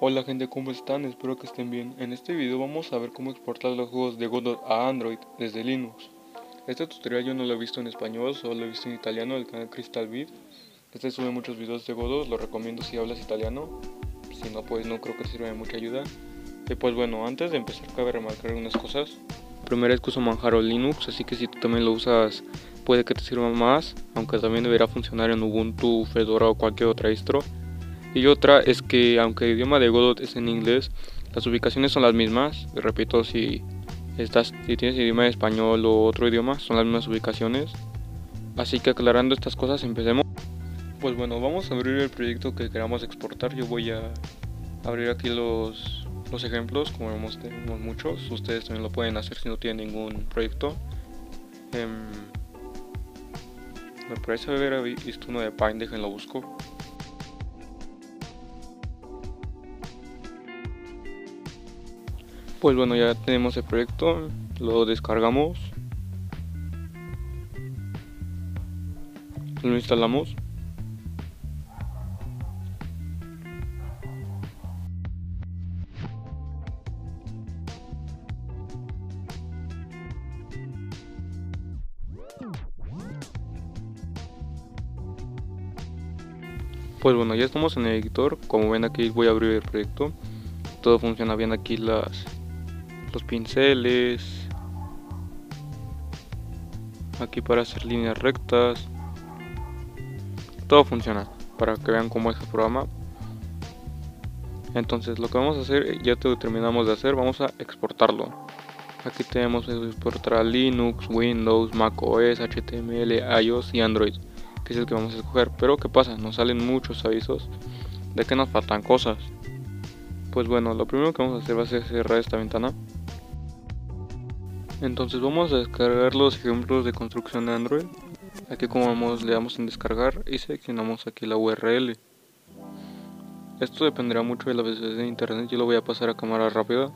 Hola gente, ¿cómo están? Espero que estén bien. En este video vamos a ver cómo exportar los juegos de Godot a Android desde Linux. Este tutorial yo no lo he visto en español, solo lo he visto en italiano del canal Crystal Beat. Este sube muchos videos de Godot, lo recomiendo si hablas italiano. Si no, pues no creo que sirva de mucha ayuda. Y pues bueno, antes de empezar cabe remarcar algunas cosas. Primero es que uso Manjaro Linux, así que si tú también lo usas puede que te sirva más, aunque también deberá funcionar en Ubuntu, Fedora o cualquier otra distro. Y otra es que aunque el idioma de Godot es en inglés, las ubicaciones son las mismas. Repito, si estás si tienes idioma español o otro idioma, son las mismas ubicaciones. Así que aclarando estas cosas, empecemos. Pues bueno, vamos a abrir el proyecto que queramos exportar. Yo voy a abrir aquí los, los ejemplos, como vemos tenemos muchos. Ustedes también lo pueden hacer si no tienen ningún proyecto. Em, me parece haber visto uno de Pine, déjenlo busco. Pues bueno, ya tenemos el proyecto, lo descargamos, lo instalamos. Pues bueno, ya estamos en el editor, como ven aquí voy a abrir el proyecto, todo funciona bien aquí las los pinceles, aquí para hacer líneas rectas, todo funciona para que vean cómo es el programa. Entonces lo que vamos a hacer, ya te terminamos de hacer, vamos a exportarlo. Aquí tenemos exportar a Linux, Windows, Mac OS, HTML, iOS y Android que es el que vamos a escoger. Pero ¿qué pasa? Nos salen muchos avisos de que nos faltan cosas. Pues bueno, lo primero que vamos a hacer va a ser cerrar esta ventana. Entonces vamos a descargar los ejemplos de construcción de Android. Aquí como vemos le damos en descargar y seleccionamos aquí la URL. Esto dependerá mucho de la velocidad de internet, yo lo voy a pasar a cámara rápida.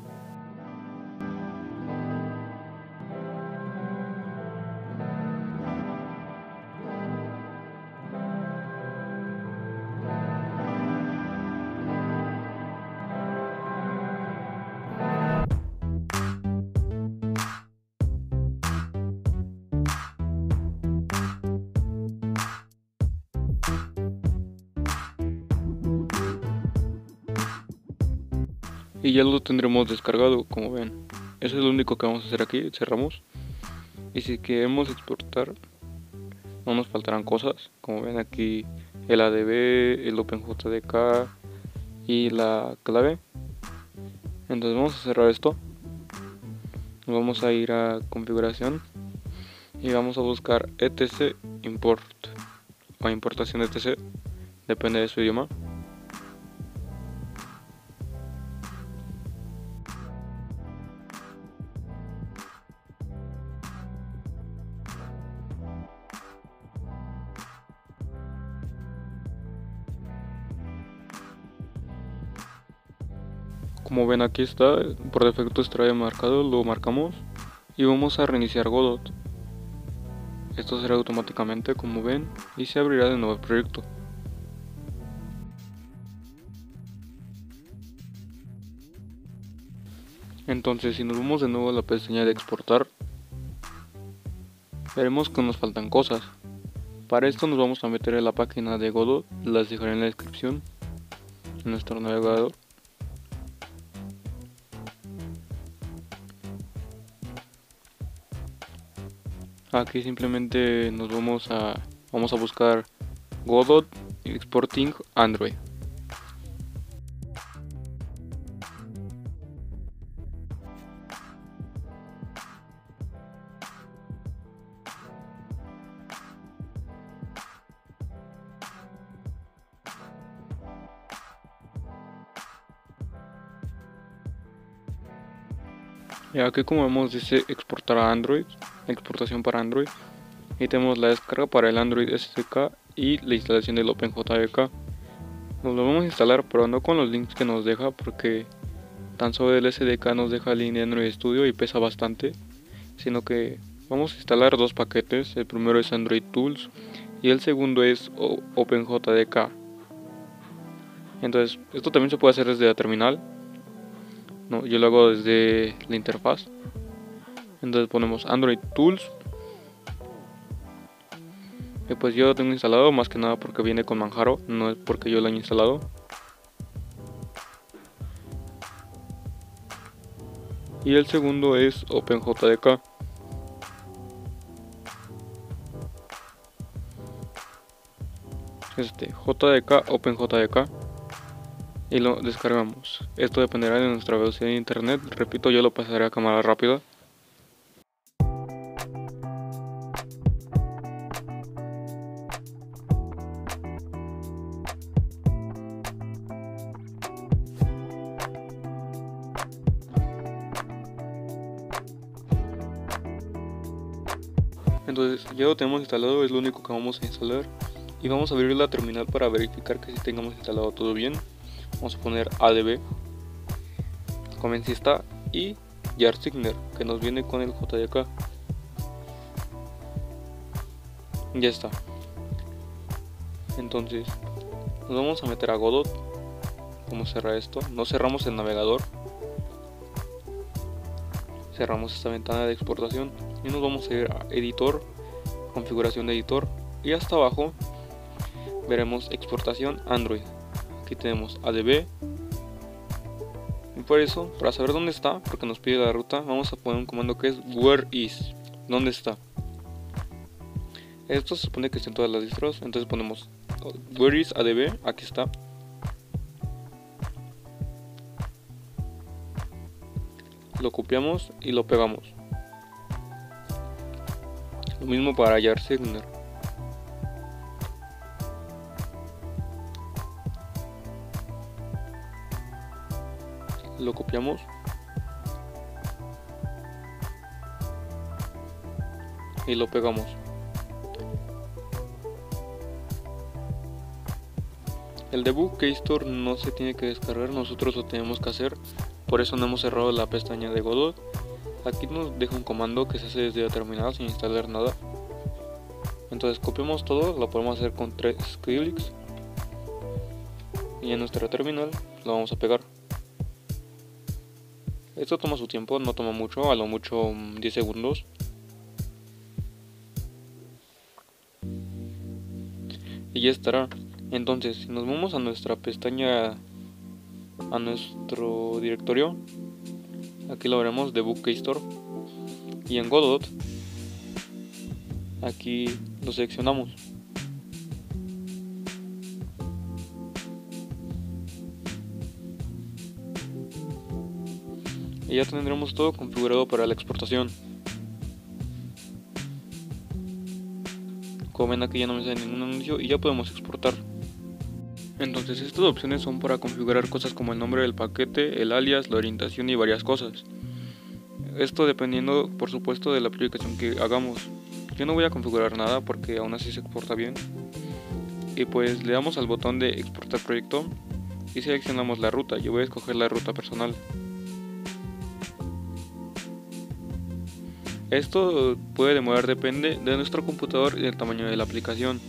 Y ya lo tendremos descargado como ven. Eso es lo único que vamos a hacer aquí cerramos. Y si queremos exportar no nos faltarán cosas como ven aquí el ADB el OpenJDK y la clave. Entonces vamos a cerrar esto. Vamos a ir a configuración y vamos a buscar etc import o importación etc depende de su idioma como ven aquí está. Por defecto extrae marcado lo marcamos y vamos a reiniciar Godot. Esto será automáticamente como ven y se abrirá de nuevo el proyecto. Entonces si nos vamos de nuevo a la pestaña de exportar veremos que nos faltan cosas. Para esto nos vamos a meter en la página de Godot las dejaré en la descripción. En nuestro navegador aquí simplemente nos vamos a vamos a buscar Godot Exporting Android. Y aquí como vemos dice exportar a Android exportación para Android y tenemos la descarga para el Android SDK y la instalación del OpenJDK nos lo vamos a instalar pero no con los links que nos deja porque tan solo el SDK nos deja el link de Android Studio y pesa bastante sino que vamos a instalar dos paquetes el primero es Android Tools y el segundo es OpenJDK Entonces, esto también se puede hacer desde la terminal. No, yo lo hago desde la interfaz. Entonces ponemos Android Tools. Y pues yo lo tengo instalado más que nada porque viene con Manjaro, no es porque yo lo haya instalado. Y el segundo es OpenJDK. Este, JDK, OpenJDK y lo descargamos. Esto dependerá de nuestra velocidad de internet. Repito, yo lo pasaré a cámara rápida. Entonces ya lo tenemos instalado, es lo único que vamos a instalar. Y vamos a abrir la terminal para verificar que si tengamos instalado todo bien. Vamos a poner ADB comencista y Signer que nos viene con el JDK ya está. Entonces nos vamos a meter a Godot. Vamos a cerrar esto. No cerramos el navegador. Cerramos esta ventana de exportación y nos vamos a ir a editor configuración de editor y hasta abajo veremos exportación Android. Aquí tenemos ADB y por eso para saber dónde está porque nos pide la ruta vamos a poner un comando que es where is dónde está esto se supone que está en todas las distros entonces ponemos where is ADB aquí está. Lo copiamos y lo pegamos lo mismo para hallar Signer lo copiamos. Y lo pegamos. El debug keystore no se tiene que descargar nosotros lo tenemos que hacer. Por eso no hemos cerrado la pestaña de Godot aquí nos deja un comando que se hace desde la terminal sin instalar nada entonces copiamos todo lo podemos hacer con tres clics y en nuestra terminal lo vamos a pegar esto toma su tiempo, no toma mucho, a lo mucho 10 mm, segundos. Y ya estará. Entonces, si nos vamos a nuestra pestaña, a nuestro directorio, aquí lo veremos debug keystore. Y en Godot, aquí lo seleccionamos. y ya tendremos todo configurado para la exportación. Como ven aquí ya no me sale ningún anuncio y ya podemos exportar. Entonces estas opciones son para configurar cosas como el nombre del paquete, el alias, la orientación y varias cosas. Esto dependiendo por supuesto de la aplicación que hagamos. Yo no voy a configurar nada porque aún así se exporta bien. Y pues le damos al botón de exportar proyecto y seleccionamos la ruta. Yo voy a escoger la ruta personal. Esto puede demorar depende de nuestro computador y del tamaño de la aplicación.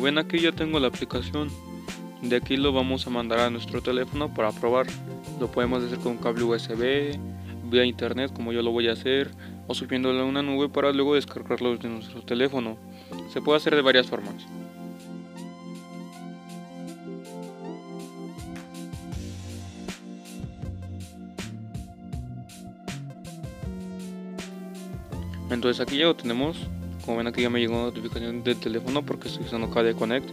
Como ven aquí ya tengo la aplicación. De aquí lo vamos a mandar a nuestro teléfono para probar. Lo podemos hacer con cable USB, vía internet como yo lo voy a hacer, o subiéndolo a una nube para luego descargarlo de nuestro teléfono. Se puede hacer de varias formas. Entonces aquí ya lo tenemos como ven aquí ya me llegó una notificación del teléfono porque estoy usando KD Connect.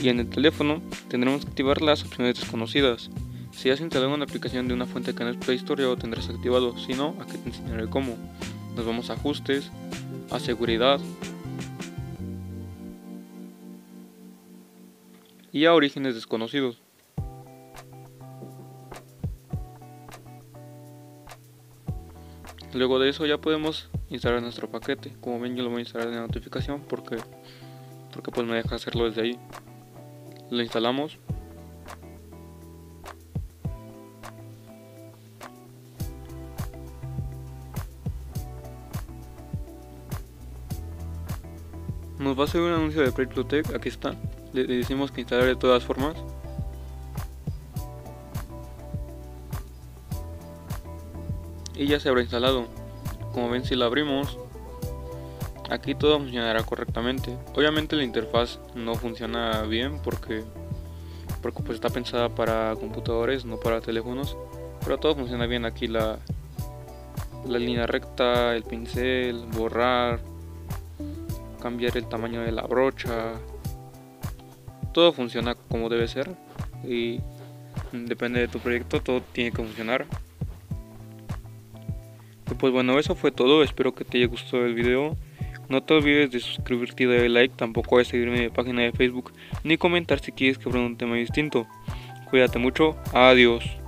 Y en el teléfono tendremos que activar las opciones desconocidas. Si has instalado una aplicación de una fuente que no es Play Store ya lo tendrás activado, si no, aquí te enseñaré cómo. Nos vamos a ajustes, a seguridad y a orígenes desconocidos. Luego de eso ya podemos instalar nuestro paquete. Como ven yo lo voy a instalar de notificación porque, porque pues me deja hacerlo desde ahí. Lo instalamos. Nos va a hacer un anuncio de Plutech, aquí está. Le decimos que instalar de todas formas. y ya se habrá instalado. Como ven si lo abrimos, aquí todo funcionará correctamente. Obviamente la interfaz no funciona bien porque, porque pues está pensada para computadores, no para teléfonos. Pero todo funciona bien aquí la, la línea recta, el pincel, borrar, cambiar el tamaño de la brocha. Todo funciona como debe ser y depende de tu proyecto, todo tiene que funcionar pues bueno, eso fue todo. Espero que te haya gustado el video. No te olvides de suscribirte y darle like. Tampoco de seguirme en mi página de Facebook. Ni comentar si quieres que hable un tema distinto. Cuídate mucho. Adiós.